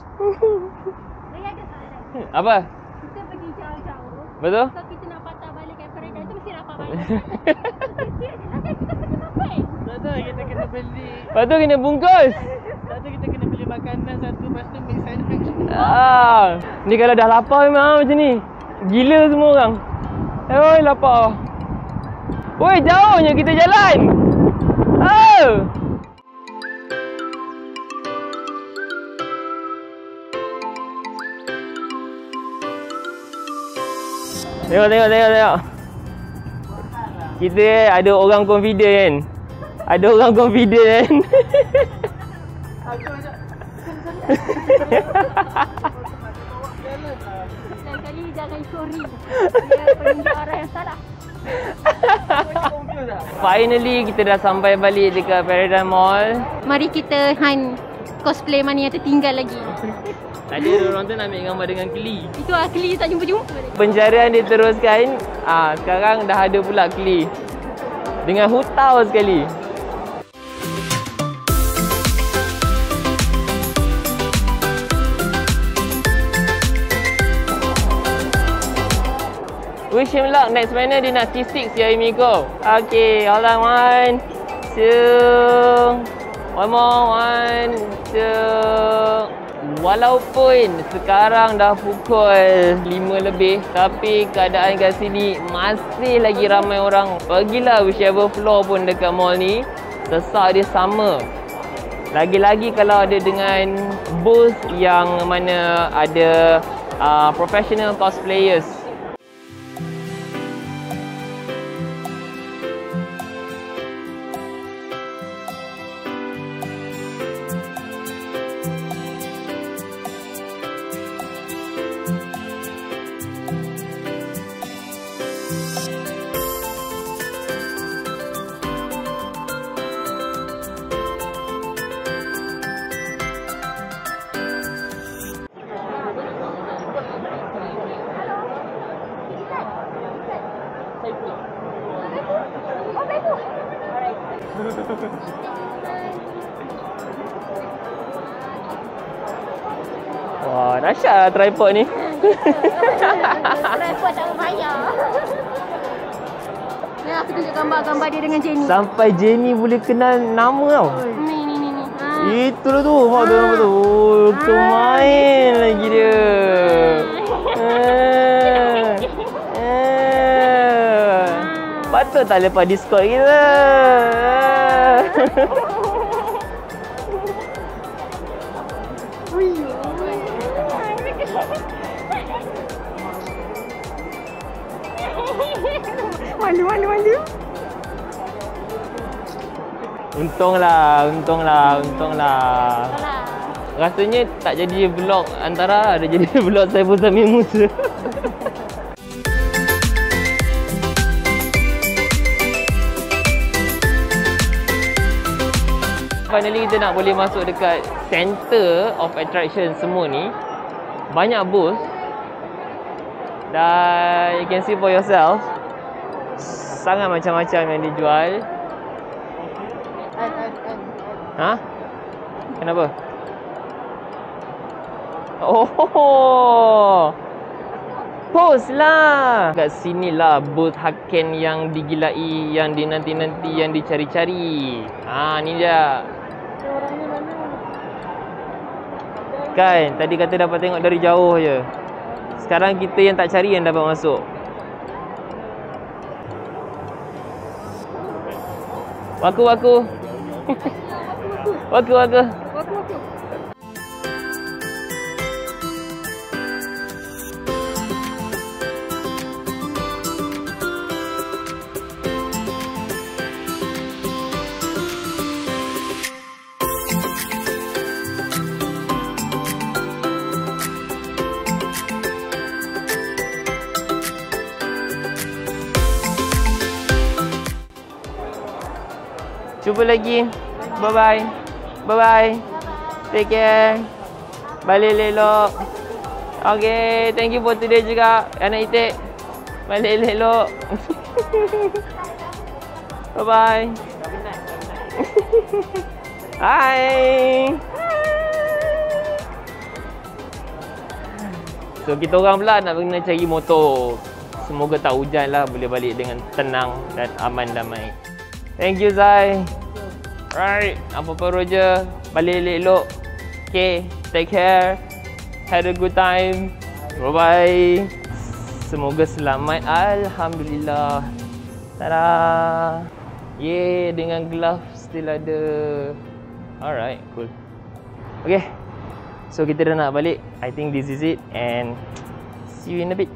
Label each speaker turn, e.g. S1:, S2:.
S1: Saya ada soalan.
S2: Apa?
S1: Kita pergi jauh-jauh.
S2: Betul?
S1: So kita nak patah balik ke Paradise tu mesti nampak balik. Akan kita
S3: kena beli.
S2: Lepas tu kena bungkus.
S3: Tak tahu kita kena beli makanan satu lepas tu make sandwich.
S2: Ah, ni kalau dah lapar memang ah, macam ni. Gila semua orang. Oi, lapar. Woi, jauhnya kita jalan. Oh. Tengok, tengok, tengok, tengok. Kita ada orang confident kan. Ada orang confident kan.
S1: Lain kali jangan sorry. Dia penunjuk arah yang salah.
S2: Finally kita dah sampai balik dekat Paradise Mall.
S1: Mari kita hunt cosplay mana yang tertinggal lagi.
S2: Tadi orang tu nak ambil gambar dengan Kli.
S1: Itu Akli tak jumpa-jumpa.
S2: Pencarian diteruskan. Ah, sekarang dah ada pula Kli. Dengan hutau sekali. Wish him luck next mana dia nak T6 ya Imiko. Okay, hold on one, two, one more, one, two. Walaupun sekarang dah pukul 5 lebih tapi keadaan kat sini masih lagi ramai orang. Pergilah whichever floor pun dekat mall ni, sesak dia sama. Lagi-lagi kalau ada dengan booth yang mana ada uh, professional cosplayers Wah, dahsyat lah tripod ni.
S1: Repot tak bayar. Ni aku tunjuk gambar-gambar dia dengan Jenny.
S2: Sampai Jenny boleh kenal nama tau.
S1: Ni ni ni ni. Ha.
S2: Itu lah tu. Hak tu. Oh, tu main lagi dia. Ah. Ah. Patut tak lepas Discord kita.
S1: Malu malu malu.
S2: Untunglah, untunglah, untunglah. Rasanya tak jadi vlog antara ada jadi vlog saya pun sambil Musa. Finally kita nak boleh masuk dekat center of attraction semua ni. Banyak booth. Dan you can see for yourself. Sangat macam-macam yang dijual. Ha? Kenapa? Oh. Post lah. Kat sini lah booth Haken yang digilai, yang dinanti-nanti, yang dicari-cari. Ha, ni dia. Kan, tadi kata dapat tengok dari jauh je. Sekarang kita yang tak cari yang dapat masuk. Waku waku.
S1: waku waku.
S2: Cuba lagi. Bye bye. Bye bye. Take care. Balik elok. Okay, thank you for today juga. Anak itik. Balik elok. bye bye. Hai. So kita orang pula nak kena cari motor. Semoga tak hujan lah boleh balik dengan tenang dan aman damai. Thank you Zai. Right, apa-apa Roger. Balik elok-elok. Okay, take care. Had a good time. Bye-bye. Semoga selamat. Alhamdulillah. Tada. Yeay, dengan glove still ada. Alright, cool. Okay. So kita dah nak balik. I think this is it and see you in a bit.